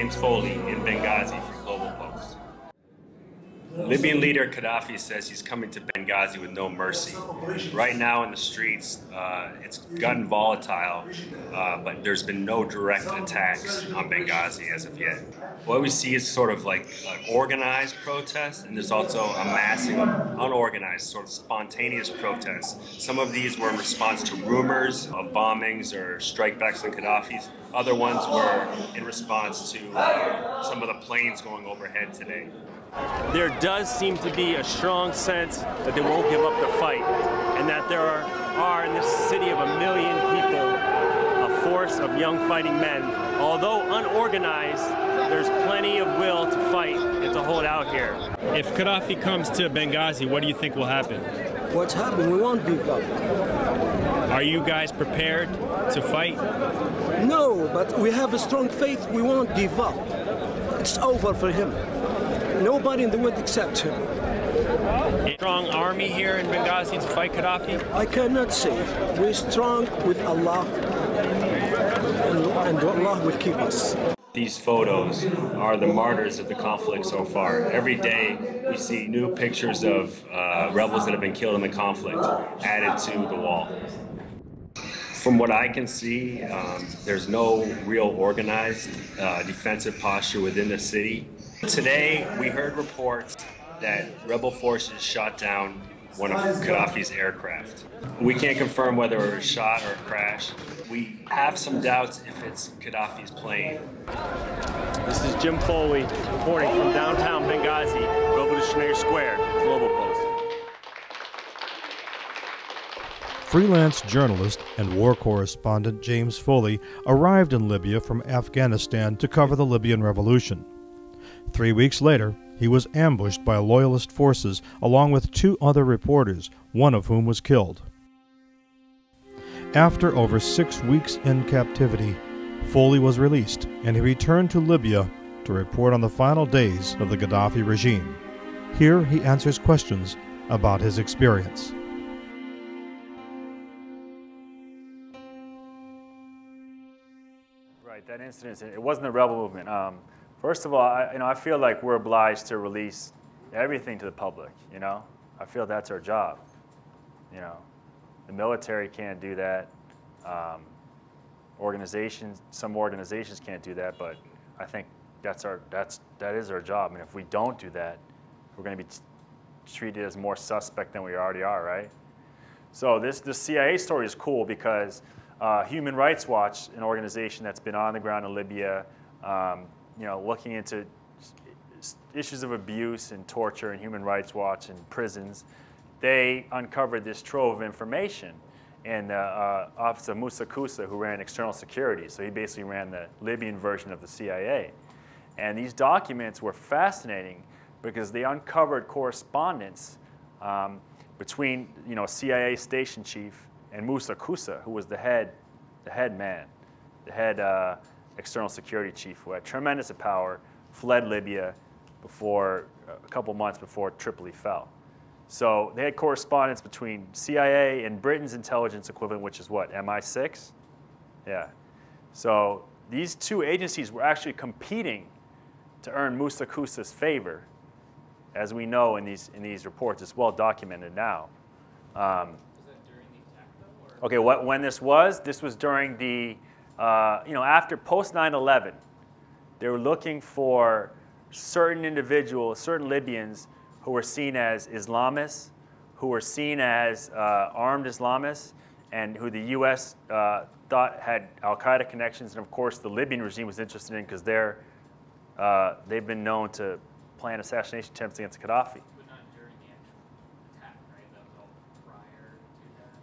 James Foley in Benghazi. Libyan leader Gaddafi says he's coming to Benghazi with no mercy. Right now in the streets, uh, it's gotten volatile, uh, but there's been no direct attacks on Benghazi as of yet. What we see is sort of like an organized protest, and there's also a massive unorganized, sort of spontaneous protests. Some of these were in response to rumors of bombings or strikebacks on Gaddafi's. Other ones were in response to uh, some of the planes going overhead today there does seem to be a strong sense that they won't give up the fight and that there are, are in this city of a million people a force of young fighting men. Although unorganized, there's plenty of will to fight and to hold out here. If Gaddafi comes to Benghazi, what do you think will happen? What's happening? We won't give up. Are you guys prepared to fight? No, but we have a strong faith we won't give up. It's over for him. Nobody in the world except him. A strong army here in Benghazi to fight Gaddafi? I cannot say. We're strong with Allah, and, and Allah will keep us. These photos are the martyrs of the conflict so far. Every day we see new pictures of uh, rebels that have been killed in the conflict added to the wall. From what I can see, um, there's no real organized uh, defensive posture within the city. Today, we heard reports that rebel forces shot down one of Gaddafi's aircraft. We can't confirm whether it was shot or a crash. We have some doubts if it's Gaddafi's plane. This is Jim Foley reporting from downtown Benghazi, Revolutionary Square, Global Post. Freelance journalist and war correspondent James Foley arrived in Libya from Afghanistan to cover the Libyan revolution. Three weeks later, he was ambushed by loyalist forces along with two other reporters, one of whom was killed. After over six weeks in captivity, Foley was released and he returned to Libya to report on the final days of the Gaddafi regime. Here he answers questions about his experience. Right, that incident, it wasn't a rebel movement. Um, First of all, I, you know, I feel like we're obliged to release everything to the public. You know, I feel that's our job. You know, the military can't do that. Um, organizations, some organizations can't do that, but I think that's our that's that is our job. And if we don't do that, we're going to be treated as more suspect than we already are, right? So this the CIA story is cool because uh, Human Rights Watch, an organization that's been on the ground in Libya. Um, you know, looking into issues of abuse and torture and Human Rights Watch and prisons, they uncovered this trove of information. And uh, uh, Officer Musa Kusa, who ran external security, so he basically ran the Libyan version of the CIA. And these documents were fascinating because they uncovered correspondence um, between, you know, CIA station chief and Musa Kusa, who was the head, the head man, the head uh, external security chief who had tremendous power, fled Libya before a couple months before Tripoli fell. So they had correspondence between CIA and Britain's intelligence equivalent, which is what, MI6? Yeah. So these two agencies were actually competing to earn Musa Kusa's favor, as we know in these, in these reports. It's well documented now. Um, was that during the attack, though, okay, what, when this was, this was during the uh, you know, after post 9/11, they were looking for certain individuals, certain Libyans who were seen as Islamists, who were seen as uh, armed Islamists, and who the U.S. Uh, thought had Al Qaeda connections, and of course the Libyan regime was interested in because they're uh, they've been known to plan assassination attempts against Gaddafi.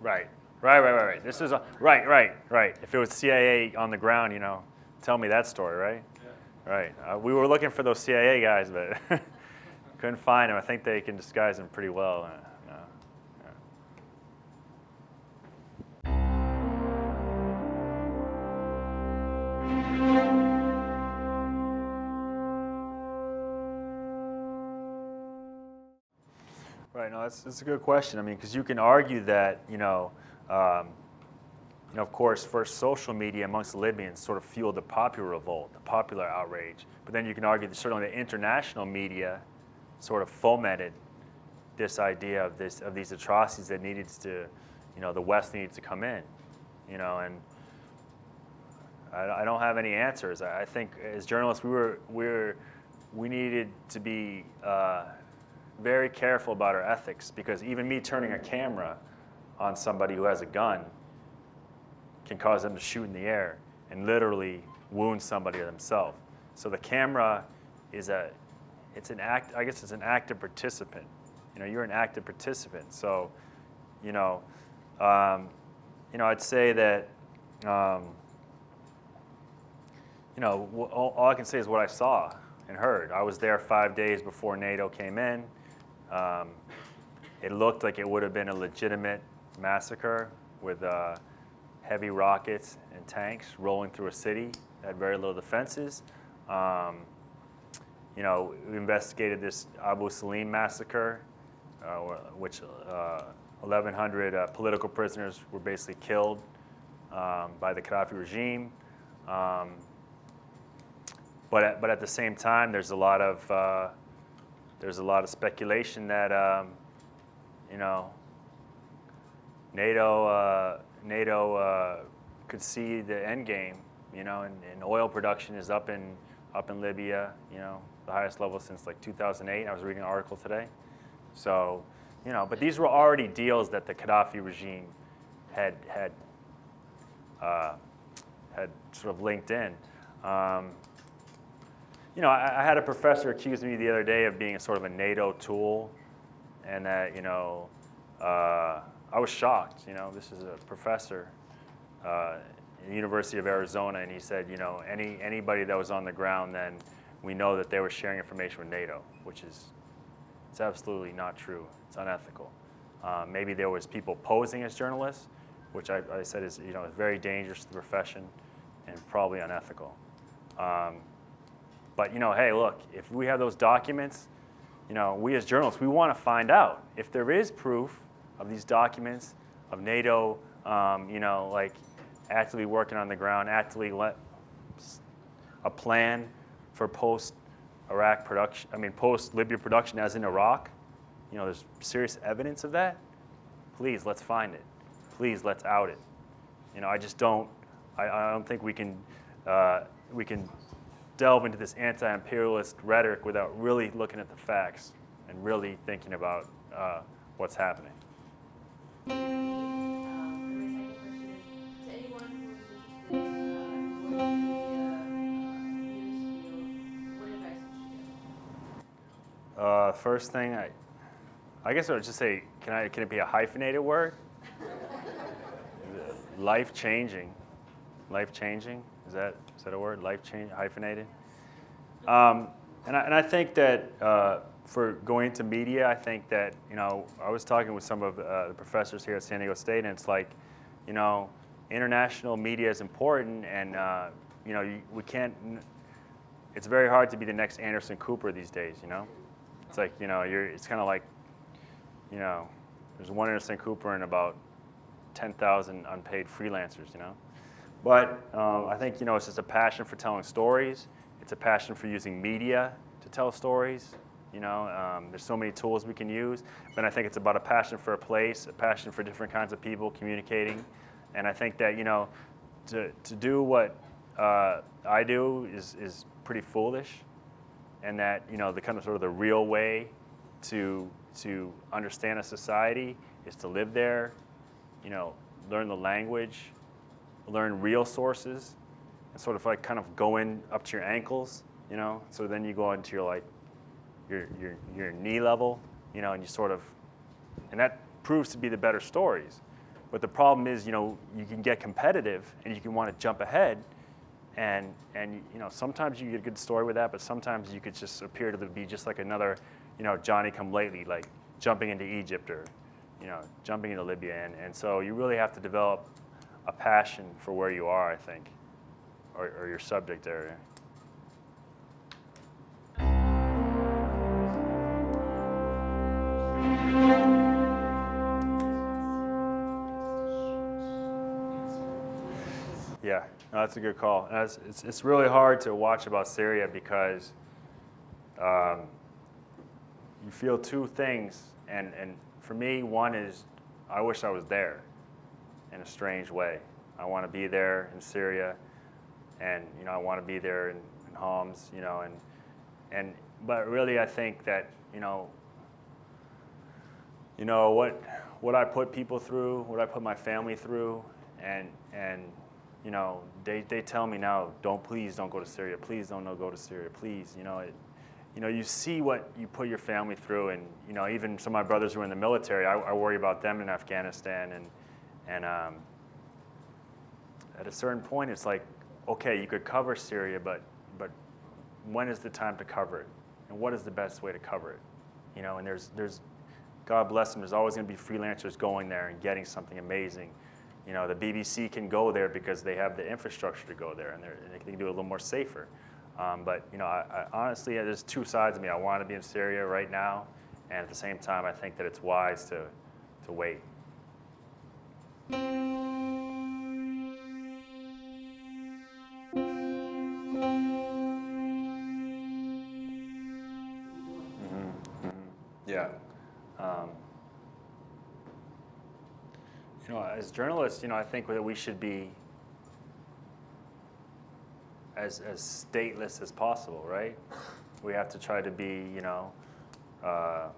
Right. Right, right, right, right. right. This is a, right, right, right. If it was CIA on the ground, you know, tell me that story, right? Yeah. Right. Uh, we were looking for those CIA guys, but couldn't find them. I think they can disguise them pretty well. Uh, Right, no, that's, that's a good question. I mean, because you can argue that, you know, um, you know, of course, first social media amongst Libyans sort of fueled the popular revolt, the popular outrage. But then you can argue that certainly the international media sort of fomented this idea of this of these atrocities that needed to, you know, the West needed to come in, you know, and I, I don't have any answers. I, I think as journalists, we were we were we needed to be uh, very careful about our ethics because even me turning a camera on somebody who has a gun can cause them to shoot in the air and literally wound somebody or themselves. So the camera is a, it's an act, I guess it's an active participant. You know, you're an active participant. So, you know, um, you know, I'd say that, um, you know, all, all, I can say is what I saw and heard. I was there five days before NATO came in. Um, it looked like it would have been a legitimate massacre with uh, heavy rockets and tanks rolling through a city that had very little defenses. Um, you know, we investigated this Abu Salim massacre, uh, which uh, 1,100 uh, political prisoners were basically killed um, by the Gaddafi regime. Um, but at, but at the same time, there's a lot of uh, there's a lot of speculation that um, you know NATO uh, NATO uh, could see the end game, you know, and, and, oil production is up in up in Libya, you know, the highest level since like 2008. I was reading an article today, so you know, but these were already deals that the Gaddafi regime had had uh, had sort of linked in. Um, you know, I, I, had a professor accuse me the other day of being a sort of a NATO tool, and that you know. I was shocked. You know, this is a professor uh, in the University of Arizona, and he said, you know, any anybody that was on the ground, then we know that they were sharing information with NATO, which is it's absolutely not true. It's unethical. Uh, maybe there was people posing as journalists, which I, I, said is you know very dangerous to the profession and probably unethical. Um, but you know, hey, look, if we have those documents, you know, we as journalists, we want to find out if there is proof of these documents of NATO, um, you know, like actively working on the ground, actively let a plan for post Iraq production, I mean, post Libya production as in Iraq. You know, there's serious evidence of that. Please, let's find it. Please, let's out it. You know, I just don't, I, I don't think we can, uh, we can delve into this anti-imperialist rhetoric without really looking at the facts and really thinking about uh, what's happening. Uh, first thing, I, I guess I would just say, can I? Can it be a hyphenated word? life changing, life changing. Is that is that a word? Life change hyphenated. Um, and I, and I think that. Uh, for going into media, I think that, you know, I was talking with some of uh, the professors here at San Diego State, and it's like, you know, international media is important, and, uh, you know, we can't, it's very hard to be the next Anderson Cooper these days, you know? It's like, you know, you're, it's kind of like, you know, there's one Anderson Cooper and about 10,000 unpaid freelancers, you know? But um, I think, you know, it's just a passion for telling stories. It's a passion for using media to tell stories. You know, um, there's so many tools we can use, but I think it's about a passion for a place, a passion for different kinds of people communicating, and I think that you know, to to do what uh, I do is is pretty foolish, and that you know the kind of sort of the real way to to understand a society is to live there, you know, learn the language, learn real sources, sort of like kind of go in up to your ankles, you know. So then you go into your like your, your, your knee level, you know, and you sort of, and that proves to be the better stories. But the problem is, you know, you can get competitive and you can want to jump ahead. And, and you know, sometimes you get a good story with that, but sometimes you could just appear to be just like another, you know, Johnny come lately, like jumping into Egypt or, you know, jumping into Libya. And, and so you really have to develop a passion for where you are, I think, or, or your subject area. Yeah, no, that's a good call. It's, it's, it's, really hard to watch about Syria because um, you feel two things. And, and for me, one is I wish I was there in a strange way. I want to be there in Syria, and you know I want to be there in, in Homs, you know, and and but really I think that you know you know what what I put people through, what I put my family through, and and you know they, they tell me now, don't please don't go to Syria, please don't go to Syria, please, you know. It, you know, you see what you put your family through, and you know, even some of my brothers who are in the military, I, I worry about them in Afghanistan, and and um, at a certain point, it's like, okay, you could cover Syria, but but when is the time to cover it, and what is the best way to cover it, you know? And there's there's, God bless them, there's always going to be freelancers going there and getting something amazing. You know, the BBC can go there because they have the infrastructure to go there, and, and they can do it a little more safer. Um, but you know, I, I honestly, there's two sides of me. I want to be in Syria right now, and at the same time, I think that it's wise to, to wait. Yeah. Um, you know, as journalists, you know, I think that we should be as, as stateless as possible, right? We have to try to be, you know, uh,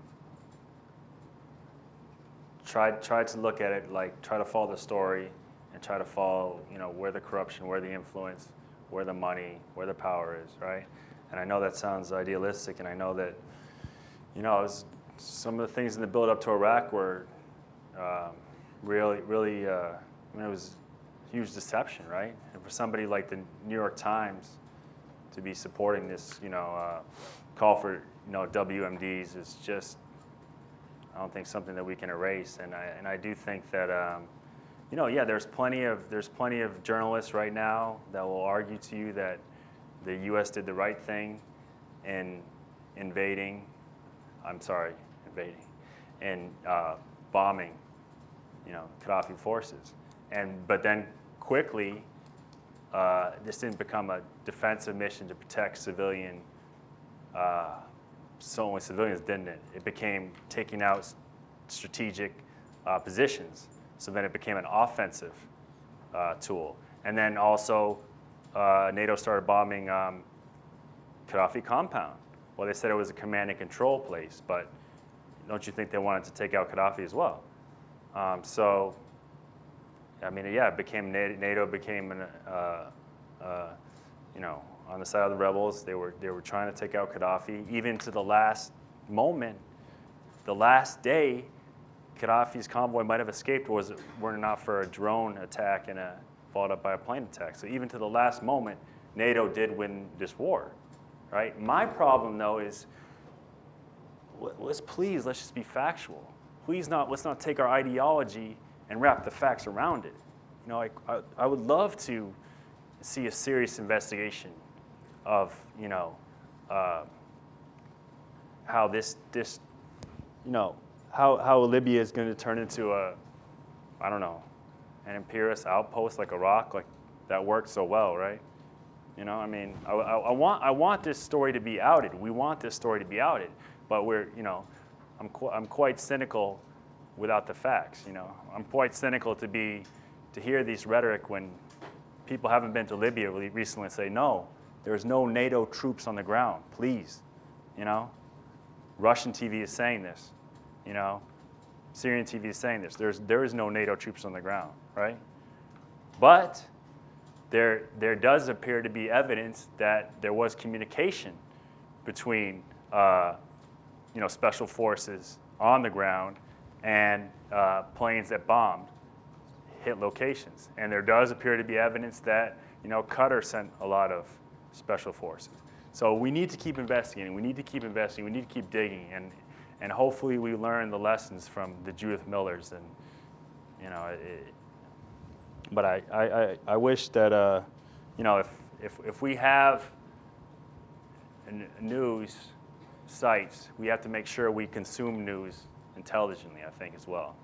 try, try to look at it like, try to follow the story and try to follow, you know, where the corruption, where the influence, where the money, where the power is, right? And I know that sounds idealistic, and I know that, you know, was, some of the things in the build up to Iraq were um, really, really, uh, I mean, it was huge deception, right? And for somebody like the New York Times to be supporting this, you know, uh, call for, you know, WMDs is just, I don't think something that we can erase. And I, and I do think that, um, you know, yeah, there's plenty of there's plenty of journalists right now that will argue to you that the U.S. did the right thing in invading. I'm sorry, invading, and uh, bombing, you know, Gaddafi forces. And but then quickly, uh, this didn't become a defensive mission to protect civilian. Uh, so only civilians didn't it? It became taking out strategic uh, positions. So then it became an offensive uh, tool. And then also, uh, NATO started bombing um, Gaddafi compound. Well, they said it was a command and control place, but don't you think they wanted to take out Gaddafi as well? Um, so, I mean, yeah, it became NATO became an, uh, uh, you know, on the side of the rebels. They were they were trying to take out Gaddafi, even to the last moment, the last day. Gaddafi's convoy might have escaped was it were it not for a drone attack and a followed up by a plane attack. So even to the last moment, NATO did win this war, right? My problem though is let's please let's just be factual. Please not let's not take our ideology and wrap the facts around it. You know, I, I, I would love to see a serious investigation of you know uh, how this this you know how how Libya is going to turn into a I don't know an imperialist outpost like Iraq like that worked so well right you know I mean I, I, I want I want this story to be outed we want this story to be outed but we're you know I'm qu- I'm quite cynical without the facts you know I'm quite cynical to be to hear these rhetoric when people haven't been to Libya recently and say, no, there's no NATO troops on the ground, please. You know? Russian TV is saying this. You know? Syrian TV is saying this. There's, there is no NATO troops on the ground, right? But there, there does appear to be evidence that there was communication between uh, you know, special forces on the ground and uh, planes that bombed hit locations. And there does appear to be evidence that, you know, Qatar sent a lot of special forces. So we need to keep investigating. We need to keep investing. We need to keep digging. And, and hopefully we learn the lessons from the Judith Millers. And, you know, it, but I, I, I wish that, uh, you know, if, if, if we have news sites, we have to make sure we consume news intelligently, I think, as well.